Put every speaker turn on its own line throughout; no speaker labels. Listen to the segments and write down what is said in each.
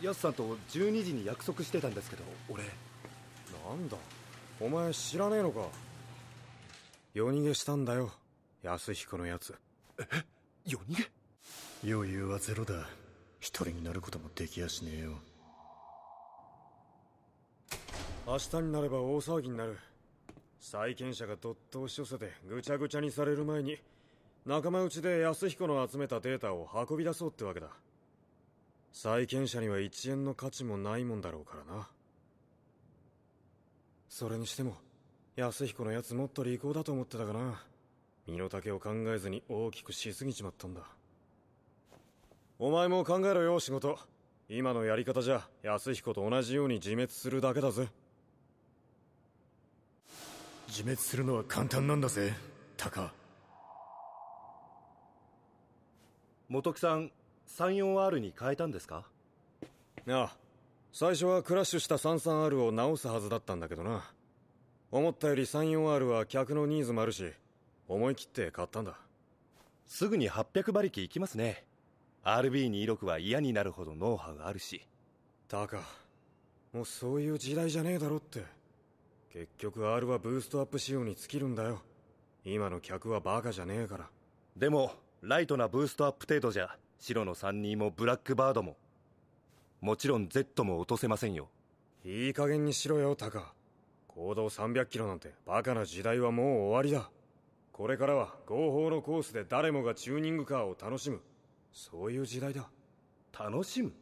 ヤスさんと12時に約束してたんですけど俺。
なんだ？お前知らねえのか？夜逃げしたんだよ安彦のやつ。
え夜逃
げ？余裕はゼロだ。一人になることもできやしねえよ。
明日になれば大騒ぎになる。債権者がどっと押し寄せてぐちゃぐちゃにされる前に仲間内で安彦の集めたデータを運び出そうってわけだ債権者には1円の価値もないもんだろうからな。それにしても安彦のやつもっと利口だと思ってたかな。身の丈を考えずに大きくしすぎちまったんだ。お前も考えろよ仕事。今のやり方じゃ安彦と同じように自滅するだけだぜ。
自滅するのは簡単なんだぜタカ。
元木さん 34R に変えたんですか？
ああ最初はクラッシュした 33R を直すはずだったんだけどな。思ったより 34R は客のニーズもあるし思い切って買ったんだ。
すぐに800馬力いきますね。RB26 は嫌になるほどノウハウがあるし。
タカもうそういう時代じゃねえだろって。結局 R はブーストアップ仕様に尽きるんだよ。今の客はバカじゃねえから。
でもライトなブーストアップ程度じゃ白の32もブラックバードも。もちろん Z も落とせませんよ。
いい加減にしろよタカ。行動300キロなんてバカな時代はもう終わりだ。これからは合法のコースで誰もがチューニングカーを楽しむ。そういう時代だ。
楽しむ？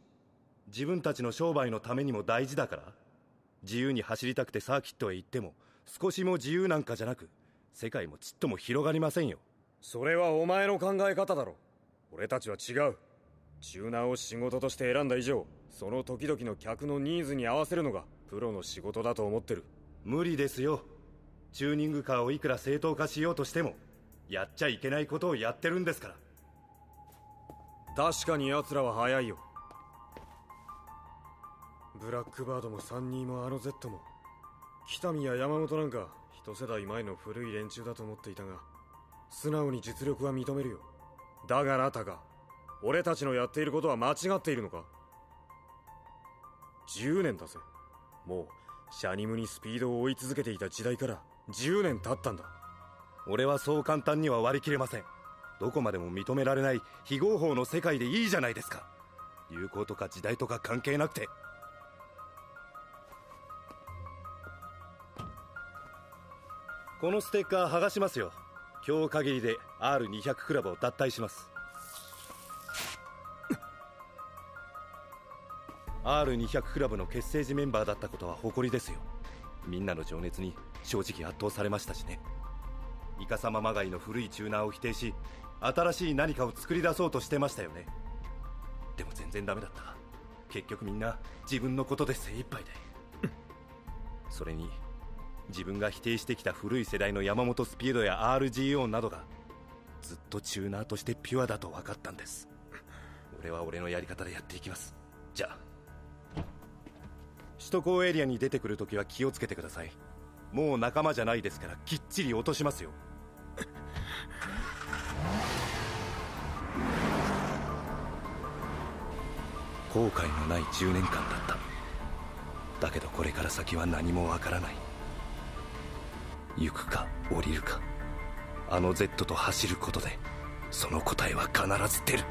自分たちの商売のためにも大事だから？自由に走りたくてサーキットへ行っても少しも自由なんかじゃなく世界もちっとも広がりませんよ。
それはお前の考え方だろ俺たちは違う。チューナーを仕事として選んだ以上その時々の客のニーズに合わせるのがプロの仕事だと思ってる。
無理ですよ。チューニングカーをいくら正当化しようとしてもやっちゃいけないことをやってるんですから。
確かに奴らは早いよ。ブラックバードも32もあの Z も北見や山本なんか一世代前の古い連中だと思っていたが素直に実力は認めるよだがなタカ俺たちのやっていることは間違っているのか？10年だぜ。もうシャニムにスピードを追い続けていた時代から10年経ったんだ。
俺はそう簡単には割り切れません。どこまでも認められない非合法の世界でいいじゃないですか。流行とか時代とか関係なくて。このステッカー剥がしますよ今日限りで R200 クラブを脱退します。R200 クラブの結成時メンバーだったことは誇りですよ。みんなの情熱に正直圧倒されましたしね。イカサマまがいの古いチューナーを否定し新しい何かを作り出そうとしてましたよね。でも全然ダメだった。結局みんな自分のことで精一杯で。それに自分が否定してきた古い世代の山本スピードや RGO などがずっとチューナーとしてピュアだと分かったんです。俺は俺のやり方でやっていきます。じゃあ。首都高エリアに出てくるときは気をつけてください。もう仲間じゃないですからきっちり落としますよ。後悔のない10年間だった。だけどこれから先は何もわからない。行くか降りるか。あの Z と走ることでその答えは必ず出る。